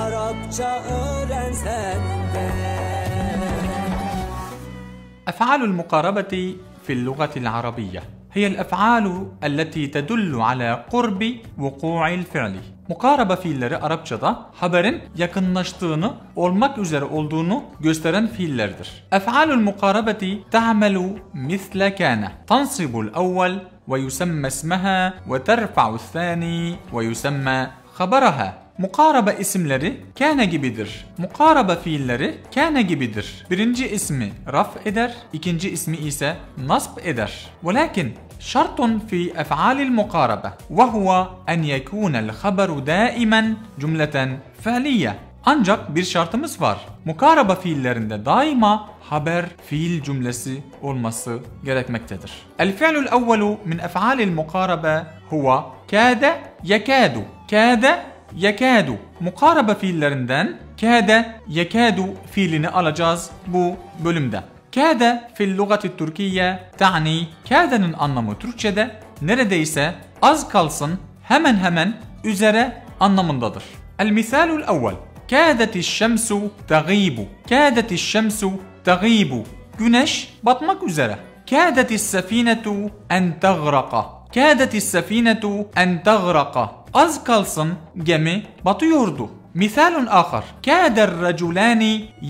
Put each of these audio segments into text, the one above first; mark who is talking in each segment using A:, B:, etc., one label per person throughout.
A: Arapça öğrensen de.
B: أفعال المقاربة في اللغة العربية هي الأفعال التي تدل على قرب وقوع الفعل. مقاربة فيلر أربجدا خبر yakınlaştığını olmak üzere olduğunu gösteren fiillerdir. أفعال المقاربة تعمل مثل كان تنصب الأول ويسمى اسمها وترفع الثاني ويسمى habaraha. Mukaraba isimleri kâne gibidir. Mukaraba fiilleri kâne gibidir. Birinci ismi raf eder, ikinci ismi ise nasb eder. Velakin شرط في أفعال المقاربة وهو أن يكون الخبر دائما جملة فعلية ancak bir şartımız var. Mukaraba fiillerinde daima haber fiil cümlesi olması gerekmektedir. El fi'lul evvelu min ef'alil mukarabe huwa kâde yekâdu. كاد يكاد مقاربة fiillerinden كاد يكاد fiilini alacağız bu bölümde. كاد في اللغة التركية تعني كاد nin anlamı Türkçe'de neredeyse az hemen hemen hemen üzere anlamındadır. المثال الأول كادت الشمس تغيب كادت الشمس تغيب güneş batmak üzere كادت السفينة أن تغرق كادت السفينة أن تغرق Az kalsın gemi batıyordu. مثال آخر كاد الرجلان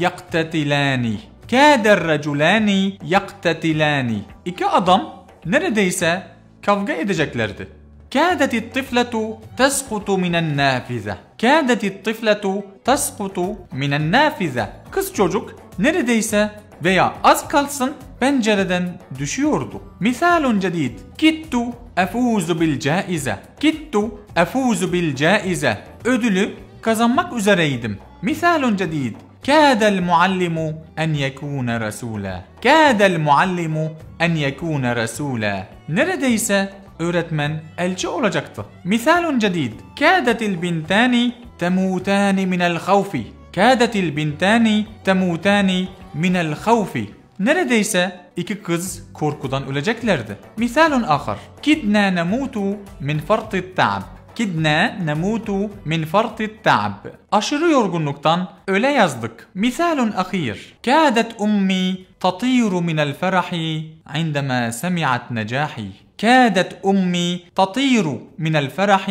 B: يقتتلان كاد الرجلان يقتتلان İki adam neredeyse kavga edeceklerdi. كادت الطفلة تسقط من النافذة كادت الطفلة تسقط من النافذة Kız çocuk neredeyse veya az kalsın pencereden düşüyordu. Misalun cedid. Kittu أفوز بالجائزة. كدت أفوز بالجائزة. ödülü kazanmak üzereydim مثال جديد. كاد المعلم أن يكون رسولا. كاد المعلم أن يكون رسولا. نرديس أرتمن elçi olacaktı مثال جديد. كادت البنتان تموتان من الخوف. كادت البنتان تموتان من الخوف. Neredeyse iki kız korkudan öleceklerdi. Misalun ahar. Kidna nemutu min farti ta'b. Kidna nemutu min farti ta'b. Aşırı yorgunluktan öle yazdık. Misalun ahir. Kâdet ummi tatiru min el ferahi عندما سمعت نجاحي. كادت أمي تطير من الفرح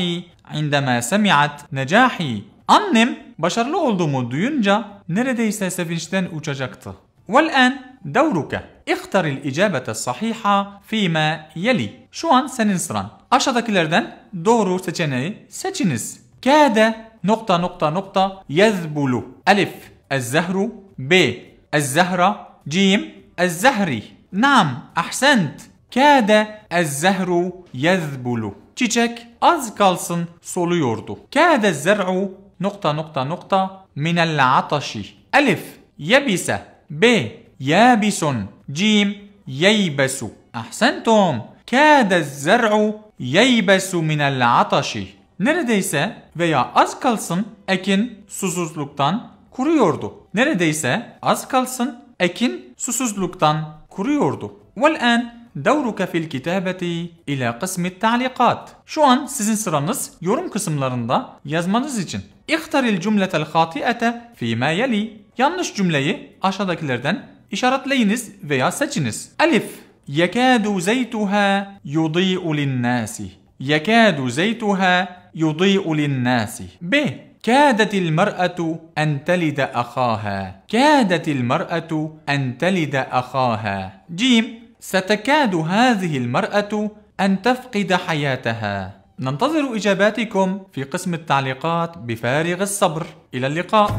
B: عندما سمعت نجاحي. Annem başarılı olduğumu duyunca neredeyse sevinçten uçacaktı. والآن دورك. اختر الإجابة الصحيحة فيما يلي. شوان سننسران. أشدكلردن دورو سجني سجنس. كاد نقطة نقطة نقطة يذبل. ألف. الزهر. ب. الزهرة. جيم. الزهري. نعم. أحسنت. كاد الزهر يذبل. Çiçek az kalsın soluyordu. كاد الزرع. نقطة نقطة نقطة من العطش. ألف. يبس. ب. يابس جيم ييبس أحسنتم كاد الزرع ييبس من العطش Neredeyse veya az kalsın ekin susuzluktan kuruyordu. Neredeyse az kalsın ekin susuzluktan kuruyordu. والآن دورك في الكتابة إلى قسم التعليقات. Şu an sizin sıranız yorum kısımlarında yazmanız için. اختر الجملة الخاطئة فيما يلي. Yanlış cümleyi aşağıdakilerden işaretleyiniz veya seçiniz. Elif يكاد زيتها يضيء للناس. يكاد زيتها يضيء للناس. ب. كادت المرأة أن تلد أخاها. كادت المرأة أن تلد أخاها. جيم. ستكاد هذه المرأة أن تفقد حياتها. ننتظر إجاباتكم في قسم التعليقات بفارغ الصبر. إلى اللقاء.